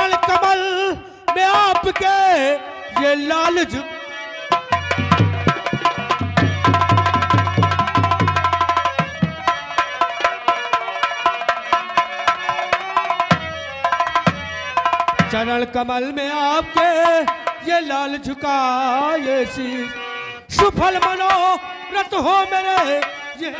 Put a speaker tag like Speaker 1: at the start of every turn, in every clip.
Speaker 1: चरण कमल में आपके ये लाल झुक चरण कमल में आपके ये लाल झुका ये शीश सुफल मनोरथ हो मेरे ये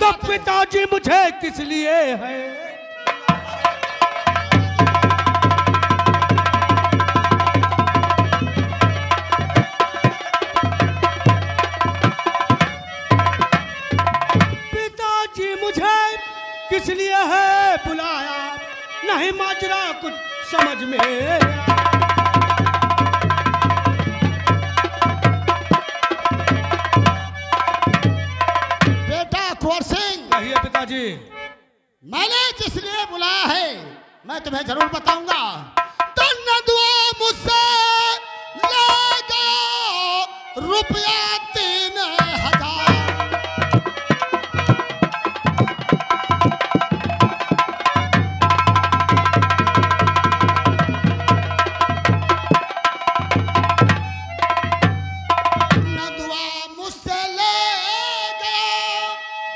Speaker 1: तो पिताजी मुझे किस लिए है? पिताजी मुझे किस लिए है बुलाया? नहीं माजरा कुछ समझ में
Speaker 2: मैंने जिस लिए बुलाया है, मैं तुम्हें ज़रूर बताऊँगा। तो नदुआ मुझसे रुपया तीन हज़ार।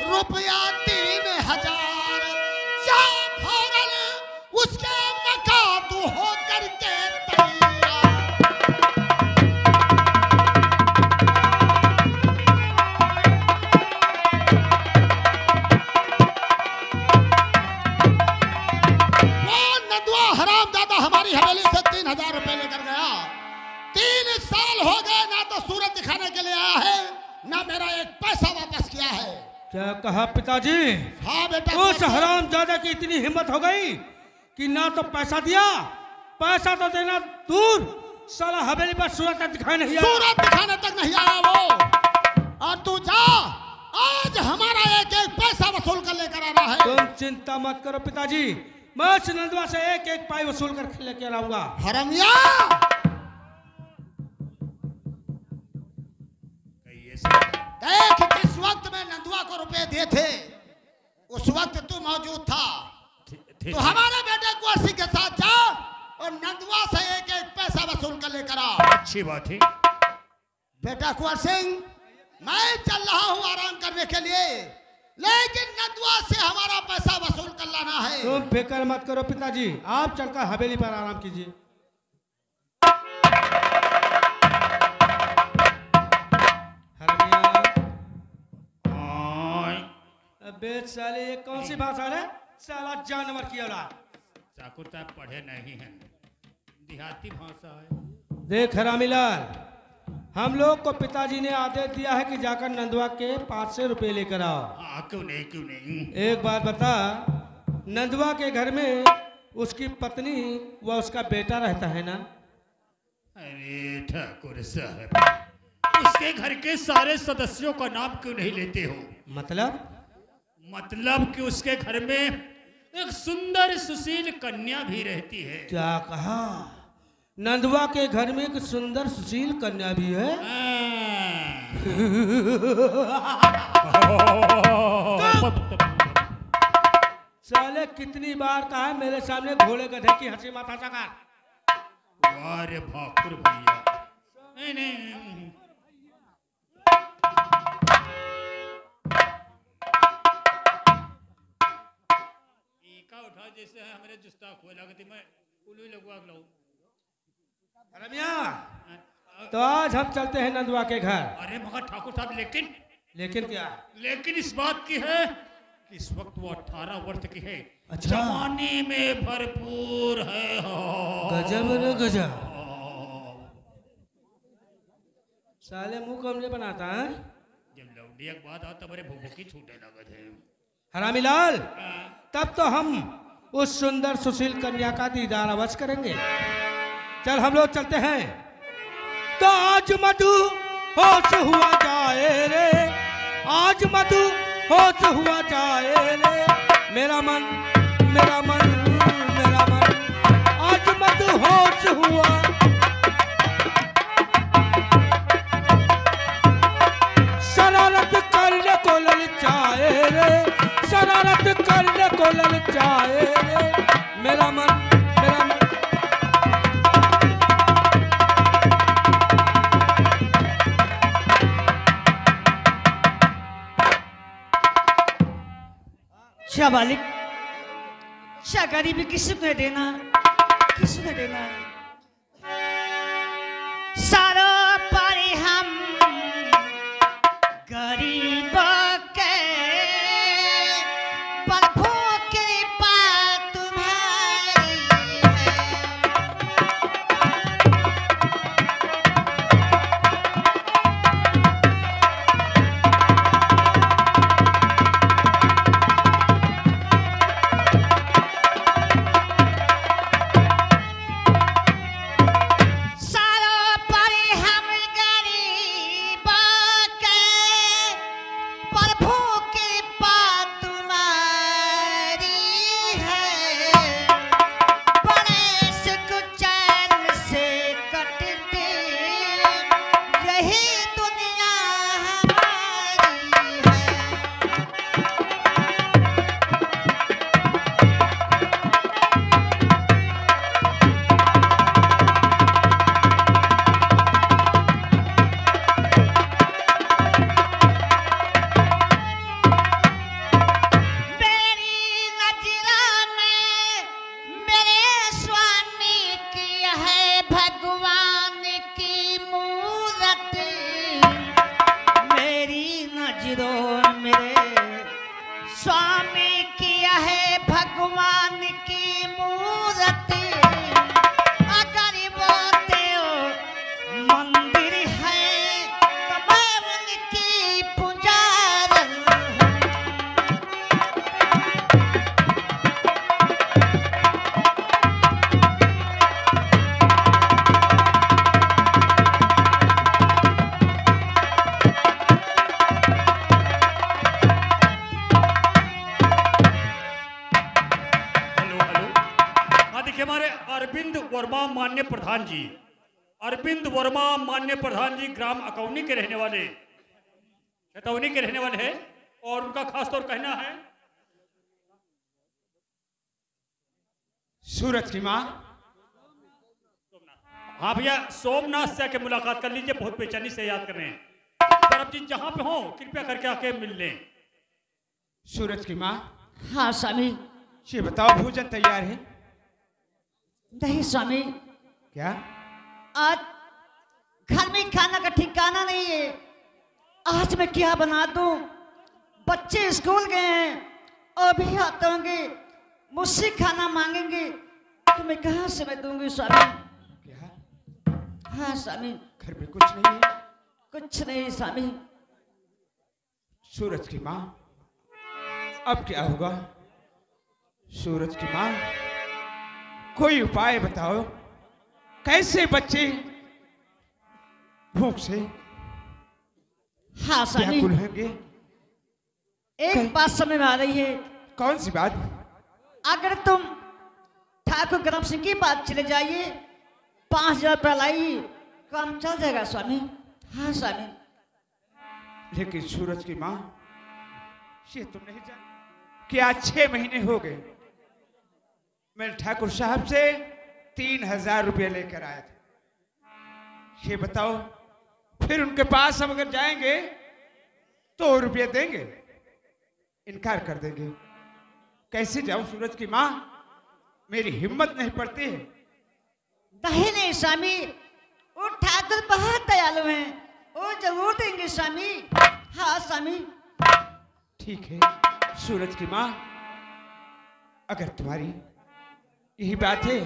Speaker 2: रुपया तीन हज़ार।
Speaker 1: कहा पिताजी
Speaker 2: हाँ बेटा
Speaker 1: उस हराम ज़्यादा की इतनी हिम्मत हो गई कि ना तो पैसा दिया पैसा तो देना दूर। साला हवेली पर सूरत दिखाई नहीं आया।
Speaker 2: सूरत दिखाने तक नहीं आया वो। और तू जा आज हमारा एक एक पैसा वसूल कर लेकर आ रहा है।
Speaker 1: तुम चिंता मत करो पिताजी मैं उस नंदवा से एक एक पाई वसूल कर लेके आऊँगा।
Speaker 2: हरमिया! देख रुपए दिए थे। उस वक्त तू मौजूद था। तो हमारे बेटे कुंवर सिंह के साथ जा और नंदुआ से एक एक पैसा वसूल कर लेकर आ
Speaker 3: अच्छी बात है।
Speaker 2: बेटा कुंवर सिंह मैं चल रहा हूँ आराम करने के लिए लेकिन नंदुआ से हमारा पैसा वसूल कर लाना है।
Speaker 1: तुम तो फ़िक्र मत करो पिताजी आप चलकर हवेली पर आराम कीजिए। अबे साले ये कौन सी भाषा है? साला जानवर की औलाद।
Speaker 3: ठाकुर साहब पढ़े नहीं हैं। देहाती भाषा है।
Speaker 1: देख रामीलाल हम लोग को पिताजी ने आदेश दिया है कि जाकर नंदवा के पास से रुपए लेकर आओ।
Speaker 3: हाँ क्यों नहीं क्यों नहीं?
Speaker 1: एक बात बता नंदवा के घर में उसकी पत्नी व उसका बेटा रहता है ना?
Speaker 3: अरे ठाकुर साहब उसके घर के सारे सदस्यों का नाम क्यों नहीं लेते हो?
Speaker 1: मतलब?
Speaker 3: मतलब कि उसके घर में एक सुंदर सुशील कन्या भी रहती है।
Speaker 1: क्या कहा? नंदवा के घर में एक सुंदर सुशील कन्या भी है? साले कितनी बार कहा है मेरे सामने घोड़े गधे की हँसी माथा सकार
Speaker 3: अरे भाकुर भैया। नहीं नहीं। उठा जैसे है हमारे जुस्ता खोला लगती मैं उल्लू लगवा लाऊं।
Speaker 1: रमिया
Speaker 4: तो आज हम चलते हैं नंदुआ के घर।
Speaker 3: अरे मगर ठाकुर साहब लेकिन
Speaker 4: लेकिन क्या?
Speaker 3: लेकिन इस बात की है कि इस वक्त वो अठारह वर्ष की है।
Speaker 4: अच्छा।
Speaker 3: जवानी में भरपूर है।
Speaker 4: गजब न गजब। साले मुँह कम नहीं बनाता है?
Speaker 3: जब लौंडिया के बाद आता बड़े भूखी छूटे लगत है।
Speaker 4: हरामी लाल
Speaker 3: हाँ,
Speaker 4: तब तो हम उस सुंदर सुशील कन्या का दीदार अवश्य करेंगे। चल हम लोग चलते हैं। तो आज मधु होश हुआ जाए रे आज मधु होश हुआ जाए रे। मेरा मन मेरा मन मेरा मन आज मधु होश हुआ। शरारत करने को ललचाए रे मन
Speaker 5: क्या मालिक क्या गरीबी किसी देना? किसी को देना?
Speaker 3: प्रधान जी अरविंद वर्मा मान्य प्रधान जी ग्राम अकौनी के रहने वाले। चतौनी के रहने वाले हैं और उनका खास तौर कहना है
Speaker 4: सूरज की माँ।
Speaker 3: हाँ भैया सोमनाथ से आके मुलाकात कर लीजिए बहुत बेचैनी से याद कर। रहे हैं सर आप जी जहाँ पे हो कृपया करके आके मिल लें।
Speaker 4: सूरज की माँ।
Speaker 5: हाँ स्वामी।
Speaker 4: ये बताओ भोजन तैयार है?
Speaker 5: नहीं स्वामी।
Speaker 4: क्या?
Speaker 5: आज घर में खाना का ठिकाना नहीं है। आज मैं क्या बना दूँ? बच्चे स्कूल गए हैं और भी आते होंगे। मुझसे खाना मांगेंगे। तो मैं कहाँ से मैं दूँगी स्वामी?
Speaker 4: क्या?
Speaker 5: हाँ स्वामी।
Speaker 4: घर में कुछ नहीं है?
Speaker 5: कुछ नहीं स्वामी।
Speaker 4: सूरज की माँ अब क्या होगा? सूरज की माँ कोई उपाय बताओ? कैसे बच्चे भूख से
Speaker 5: हाँ
Speaker 4: व्याकुल होंगे?
Speaker 5: एक बात समझ में आ रही है।
Speaker 4: कौन सी बात?
Speaker 5: अगर तुम ठाकुर गरम सिंह की बात चले जाइए पाँच हज़ार रुपया लाइए काम चल जाएगा स्वामी हाँ स्वामी
Speaker 4: लेकिन सूरज की माँ ये तुम नहीं जान कि आज छह महीने हो गए? मैं ठाकुर साहब से तीन हज़ार रुपये लेकर आया था। ये बताओ फिर उनके पास हम अगर जाएँगे तो रुपये देंगे? इनकार कर देंगे। कैसे जाऊँ सूरज की माँ? मेरी हिम्मत नहीं पड़ती है।
Speaker 5: नहीं नहीं स्वामी। वो ठाकुर बहुत दयालु हैं। वो ज़रूर देंगे स्वामी। हाँ स्वामी।
Speaker 4: ठीक है सूरज की माँ अगर तुम्हारी यही बात है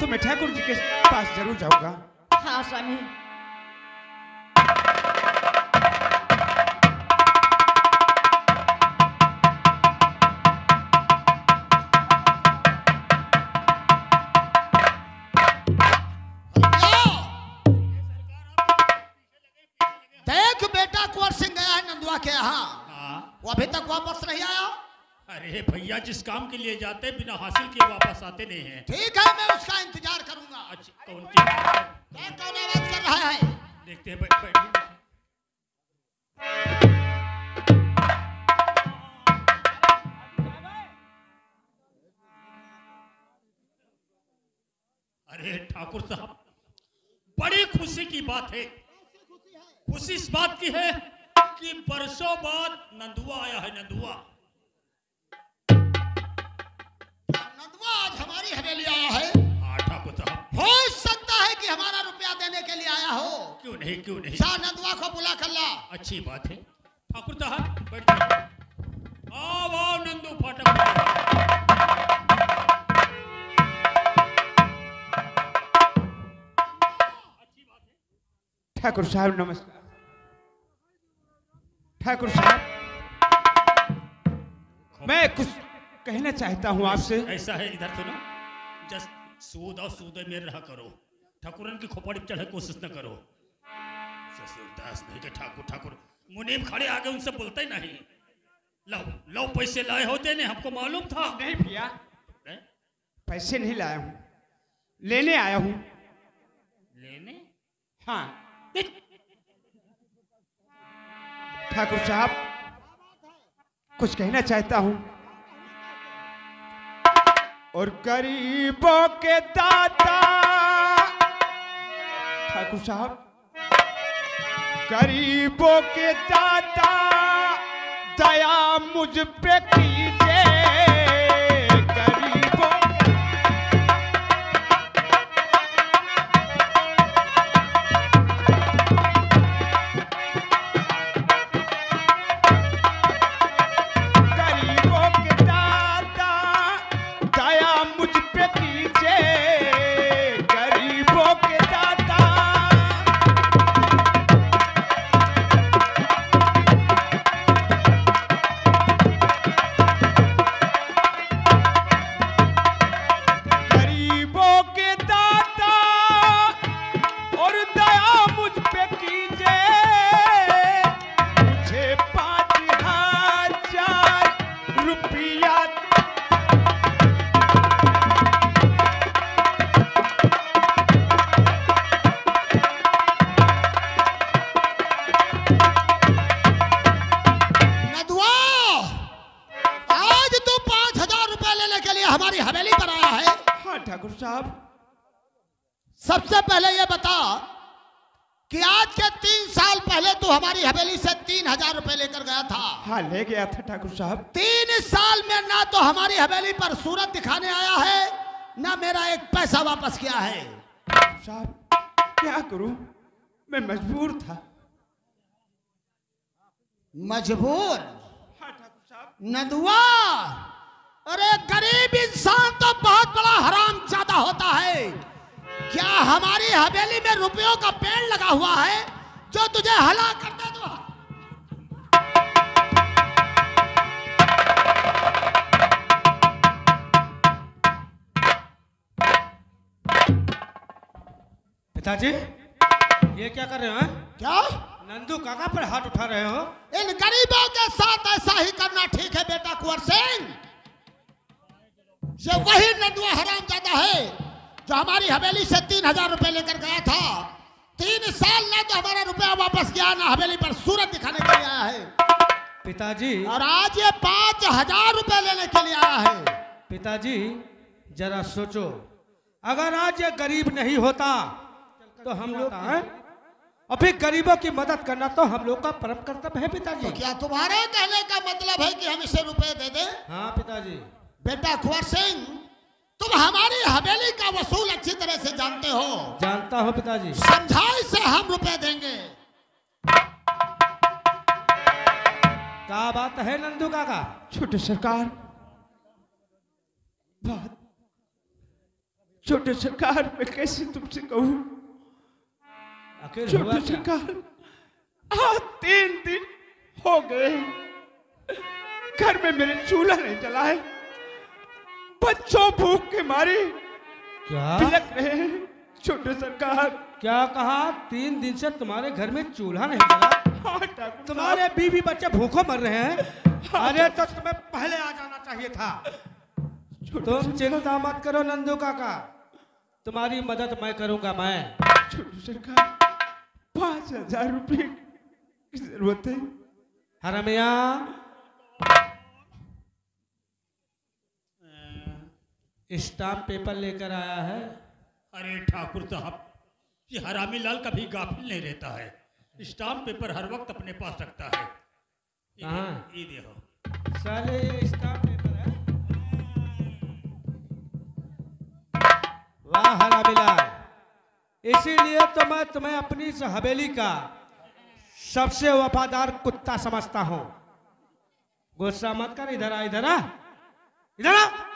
Speaker 4: तो मैं ठाकुर जी के पास ज़रूर जाऊँगा।
Speaker 5: हाँ स्वामी।
Speaker 2: देख बेटा कुंवर सिंह गया है नंदुआ के यहाँ।
Speaker 3: हाँ।
Speaker 2: वो अभी तक वापस नहीं आया?
Speaker 3: अरे भैया जिस काम के लिए जाते हैं, बिना हासिल किए वापस आते नहीं हैं।
Speaker 2: ठीक है मैं उसका इंतज़ार करूँगा।
Speaker 3: अच्छा कौन
Speaker 2: कौन आवाज़ कर रहा है?
Speaker 3: देखते हैं बैठ बैठ। अरे ठाकुर साहब बड़ी खुशी की बात है। खुशी इस बात की है कि बरसों बाद नंदुआ आया है नंदुआ।
Speaker 2: हमारी हवेली आया है?
Speaker 3: हाँ ठाकुर
Speaker 2: हो सकता है कि हमारा रुपया देने के लिए आया हो।
Speaker 3: क्यों नहीं क्यों नहीं?
Speaker 2: शाह नंदुआ को बुला कर ला।
Speaker 3: अच्छी बात है। ठाकुर साहब बैठ आओ आओ नंदू फाटक। अच्छी है
Speaker 4: ठाकुर साहब नमस्कार। ठाकुर साहब मैं कुछ कहना चाहता हूँ आपसे।
Speaker 3: ऐसा है इधर सुनो। जस्ट सूद और सूद में रहा करो। ठाकुरन की खोपड़ी चढ़े कोशिश न करो। ससुरदास नहीं के ठाकुर ठाकुर मुनीम खड़े आगे उनसे बोलते नहीं। लो लो पैसे लाए होते ने हमको मालूम था।
Speaker 4: नहीं भैया। पैसे नहीं लाया हूँ। लेने आया हूँ।
Speaker 3: लेने?
Speaker 4: हाँ। ठाकुर साहब कुछ कहना चाहता हूँ। और गरीबों के दाता। ठाकुर साहब गरीबों के दाता दया मुझ पे कीजिए साहब।
Speaker 2: सबसे पहले ये बता कि आज के तीन साल पहले तू हमारी हवेली से तीन हज़ार रुपए लेकर गया था।
Speaker 4: हाँ ले गया था ठाकुर साहब।
Speaker 2: तीन साल में ना तो हमारी हवेली पर सूरत दिखाने आया है ना मेरा एक पैसा वापस किया है।
Speaker 4: साहब क्या करूँ? मैं मजबूर था।
Speaker 2: मजबूर?
Speaker 4: हाँ ठाकुर साहब।
Speaker 2: नदुआ! अरे गरीब इंसान तो बहुत बड़ा हराम ज़्यादा होता है। क्या हमारी हवेली में रुपयों का पेड़ लगा हुआ है? जो तुझे हला कर दे तो
Speaker 1: पिताजी ये क्या कर रहे हो हैं?
Speaker 2: क्या?
Speaker 1: नंदू काका पर हाथ उठा रहे हो।
Speaker 2: इन गरीबों के साथ ऐसा ही करना ठीक है बेटा कुंवर सिंह। ये वही नदुआ हराम ज़्यादा है जो हमारी हवेली से तीन हज़ार रुपए लेकर गया था। तीन साल ना तो हमारा रुपया वापस किया ना हवेली पर सूरत दिखाने के लिए आया है।
Speaker 1: पिताजी।
Speaker 2: और आज ये पाँच हज़ार रुपए लेने के लिए आया है।
Speaker 1: पिताजी जरा सोचो अगर आज ये गरीब नहीं होता तो हम लोग हैं? और फिर गरीबों की मदद करना तो हम लोग का परम कर्तव्य है पिताजी।
Speaker 2: तो क्या तुम्हारे कहने का मतलब है कि हम इसे रुपए दे दें?
Speaker 1: हाँ पिताजी।
Speaker 2: बेटा कुंवर सिंह तुम हमारी हवेली का वसूल अच्छी तरह से जानते हो।
Speaker 1: जानता हूँ पिताजी।
Speaker 2: समझाई से हम रुपए देंगे।
Speaker 1: क्या बात है नंदू काका?
Speaker 4: छोटे सरकार बात छोटे सरकार मैं कैसे तुमसे कहूँ? छोटे सरकार आज तीन दिन हो गए घर में मेरे चूल्हा नहीं जला है। बच्चों भूख के मारे।
Speaker 1: क्या?
Speaker 4: बिलक रहे हैं छोटे सरकार।
Speaker 1: क्या कहा? तीन दिन से तुम्हारे घर में चूल्हा नहीं जला।
Speaker 4: हाँ
Speaker 1: तुम्हारे बीवी बच्चे भूखों मर रहे हैं। अरे तो तुम्हें पहले आ जाना चाहिए था। तुम चिंता मत करो नंदू काका। तुम्हारी मदद मैं करूँगा मैं।
Speaker 4: छोटे सरकार पाँच हज़ार रुपये की ज़रूरत है।
Speaker 1: हरमिया स्टाम्प पेपर लेकर आया है।
Speaker 3: अरे ठाकुर साहब ये हरामी लाल कभी गाफिल नहीं रहता है। स्टाम्प पेपर हर वक्त अपने पास रखता है। ये-
Speaker 1: कहाँ?
Speaker 3: ये देखो।
Speaker 1: साले ये स्टाम्प पेपर है। वाह हरामिलाल इसीलिए तो मैं तुम्हें अपनी इस हवेली का सबसे वफादार कुत्ता समझता हूँ। गुस्सा मत कर इधर आ इधर आ। इधर आ।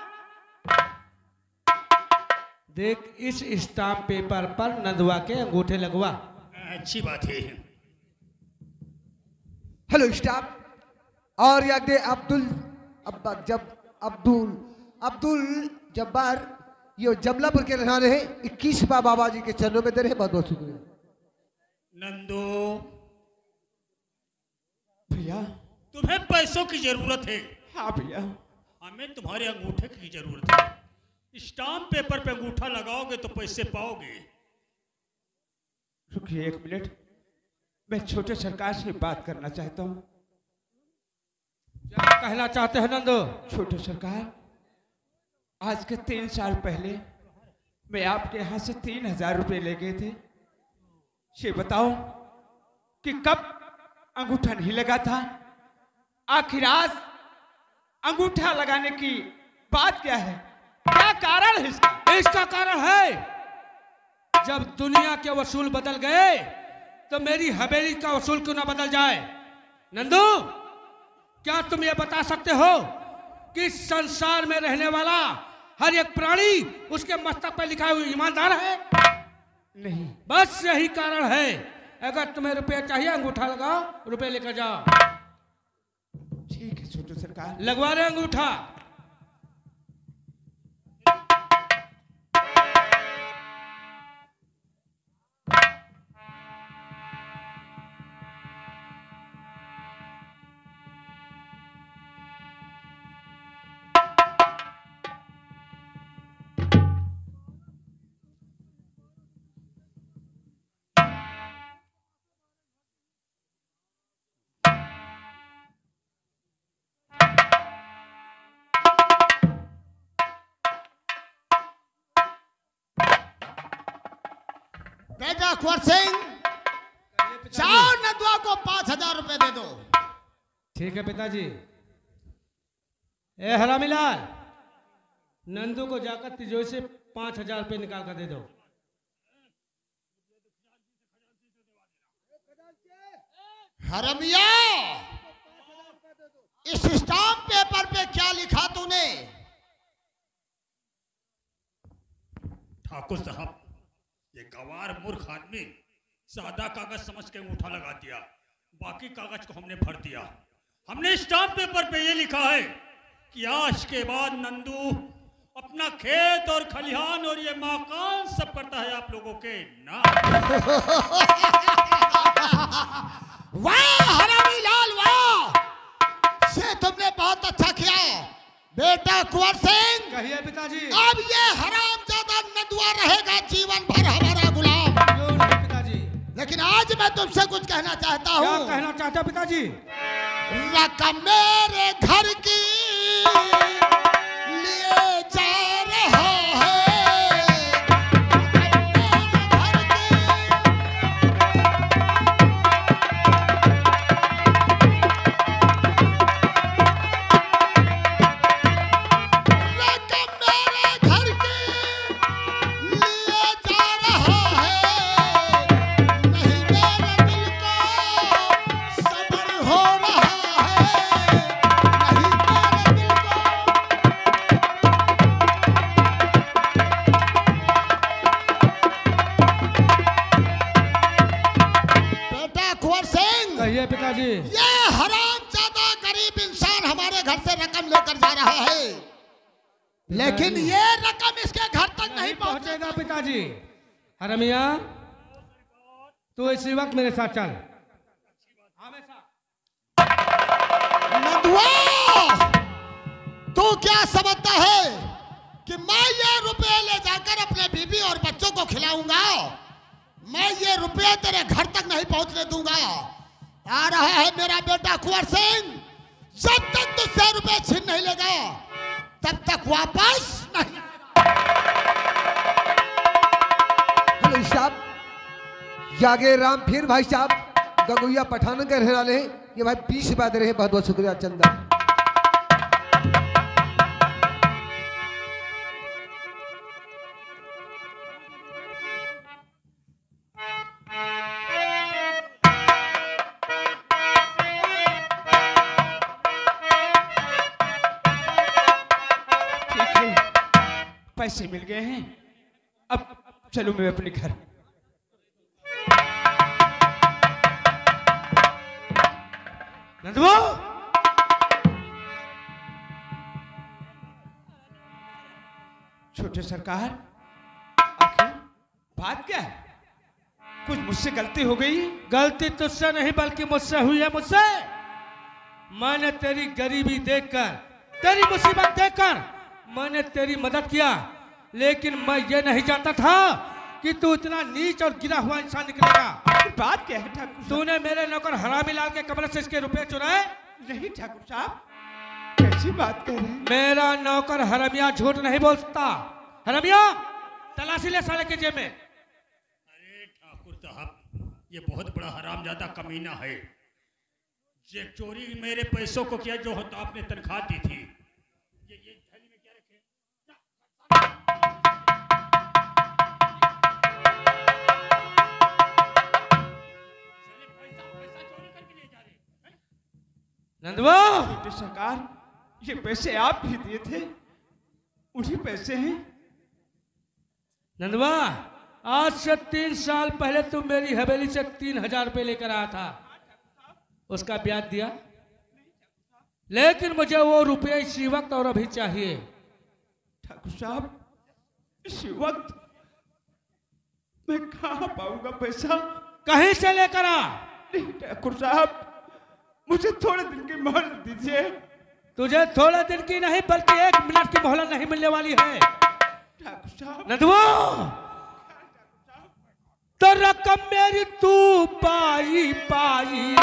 Speaker 1: देख इस स्टाम्प पेपर पर नदवा के अंगूठे लगवा।
Speaker 3: अच्छी बात है।
Speaker 6: हेलो स्टाफ और यादे अब्दुल अब्बा जब अब्दुल अब्दुल जब्बार ये जमलापुर के रहने हैं। इक्कीस बा बाबा जी के चरणों में दे रहे बहुत बहुत शुक्रिया।
Speaker 3: नंदो।
Speaker 4: भैया।
Speaker 3: तुम्हें पैसों की ज़रूरत है।
Speaker 4: हाँ भैया।
Speaker 3: हमें तुम्हारे अंगूठे की ज़रूरत है। स्टाम्प पेपर पे अंगूठा लगाओगे तो पैसे पाओगे।
Speaker 4: रुकिए एक मिनट। मैं छोटे सरकार से बात करना चाहता हूँ।
Speaker 1: क्या कहना चाहते हैं नंदो।
Speaker 4: छोटे सरकार आज के तीन साल पहले मैं आपके यहाँ से तीन हज़ार रुपये ले गए थे। ये बताओ कि कब अंगूठा नहीं लगा था? आखिर आज अंगूठा लगाने की बात क्या है? क्या कारण है इसका?
Speaker 1: इसका कारण है जब दुनिया के वसूल बदल गए तो मेरी हवेली का वसूल क्यों ना बदल जाए? नंदू क्या तुम ये बता सकते हो कि संसार में रहने वाला हर एक प्राणी उसके मस्तक पर लिखा हुआ ईमानदार है?
Speaker 4: नहीं।
Speaker 1: बस यही कारण है। अगर तुम्हें रुपया चाहिए अंगूठा लगाओ रुपये लेकर जाओ।
Speaker 4: ठीक है छोटे सरकार।
Speaker 1: लगवा रहे अंगूठा?
Speaker 2: बेटा कुंवर सिंह जाओ नदवा को पाँच हज़ार रुपए दे दो।
Speaker 1: ठीक है पिताजी। ए हरामीलाल नंदू को जाकर तिजोरी से पाँच हज़ार रुपये निकाल कर दे दो।
Speaker 2: हरमिया इस स्टाम्प पेपर पे क्या लिखा तूने?
Speaker 3: ठाकुर साहब गवार मूर्ख आदमी, सादा कागज़ समझ के अंगूठा लगा दिया, बाकी कागज़ को हमने भर दिया। हमने स्टाम्प पेपर पे ये लिखा है कि आज के बाद नंदू अपना खेत और खलिहान और ये मकान सब करता है आप लोगों के नाम।
Speaker 2: वाह, हरामी लाल, वाह। से तुमने बहुत अच्छा किया बेटा कुंवर सिंह
Speaker 1: कहिए पिताजी।
Speaker 2: अब ये हराम ज़्यादा नदुआ रहेगा जीवन भर हमारा गुलाम।
Speaker 1: पिताजी?
Speaker 2: लेकिन आज मैं तुमसे कुछ कहना चाहता हूँ।
Speaker 1: कहना चाहते हो पिताजी?
Speaker 2: रकम मेरे घर की। ये हराम ज़्यादा गरीब इंसान हमारे घर से रकम लेकर जा रहा है। लेकिन ये रकम इसके घर तक नहीं
Speaker 1: नहीं
Speaker 2: पहुंचेगा
Speaker 1: पिताजी। हरमिया तू इसी वक्त मेरे साथ चल।
Speaker 2: तू क्या समझता है कि मैं ये रुपए ले जाकर अपने बीबी और बच्चों को खिलाऊँगा? मैं ये रुपए तेरे घर तक नहीं पहुँचने दूँगा। आ रहा है मेरा बेटा कुंवर सिंह। जब तक तुझसे रुपए छीन नहीं लेगा, तब तक वापस नहीं।
Speaker 6: हेलो साहब यागे राम फिर भाई साहब गगुया पठान के रहने वाले ये भाई बीस बात रहे बहुत बहुत शुक्रिया, चंदा।
Speaker 4: पैसे मिल गए हैं। अब चलो मैं अपने घर।
Speaker 1: नंदू
Speaker 4: छोटे सरकार, आखिर बात क्या है? कुछ मुझसे गलती हो गई?
Speaker 1: गलती तुझसे नहीं, बल्कि मुझसे हुई है मुझसे। मैंने तेरी गरीबी देखकर, तेरी मुसीबत देखकर मैंने तेरी मदद किया। लेकिन मैं ये नहीं जानता था कि तू इतना नीच और गिरा हुआ इंसान निकलेगा।
Speaker 4: बात क्या है ठाकुर
Speaker 1: तूने मेरे नौकर हरामी लाल के कमरे से इसके रुपए चुराए?
Speaker 4: नहीं ठाकुर साहब कैसी बात कर रहे हैं?
Speaker 1: मेरा नौकर हरमिया झूठ नहीं बोलता हरमिया तलाशी ले साले के जेब में।
Speaker 3: अरे ठाकुर साहब ये बहुत बड़ा हरामजादा कमीना है। ये चोरी मेरे पैसों को किया जो होता आपने तनख्वाह दी थी।
Speaker 1: नंदवा!
Speaker 4: सरकार ये पैसे आप ही दिए थे। उन्हीं पैसे हैं।
Speaker 1: नंदवा आज से तीन साल पहले तू मेरी हवेली से तीन हज़ार रुपये लेकर आया था। उसका ब्याज दिया। लेकिन मुझे वो रुपये इसी वक्त और अभी चाहिए।
Speaker 4: ठाकुर साहब इसी वक्त मैं कहा पाऊँगा पैसा?
Speaker 1: कहीं से लेकर आ?
Speaker 4: नहीं ठाकुर साहब मुझे थोड़े दिन की मोहलत दीजिए।
Speaker 1: तुझे थोड़े दिन की नहीं बल्कि एक मिनट की मोहलत नहीं मिलने वाली है। तो रकम मेरी तू पाई पाई।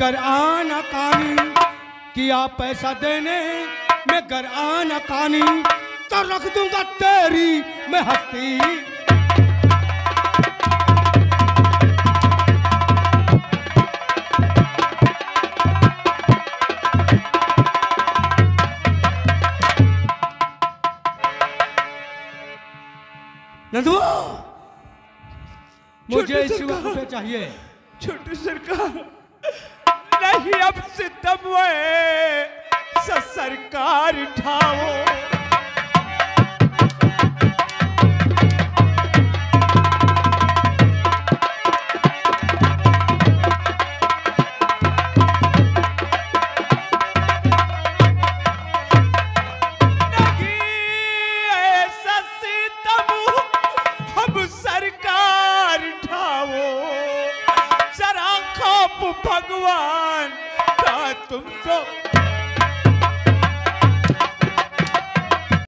Speaker 1: घर आना कानी आप पैसा देने मैं घर आना कानी तो रख दूँगा तेरी मैं हस्ती। मुझे इसी वक्त पे चाहिए।
Speaker 4: छोटे सरकार नहीं अब से दम सरकार ठाओ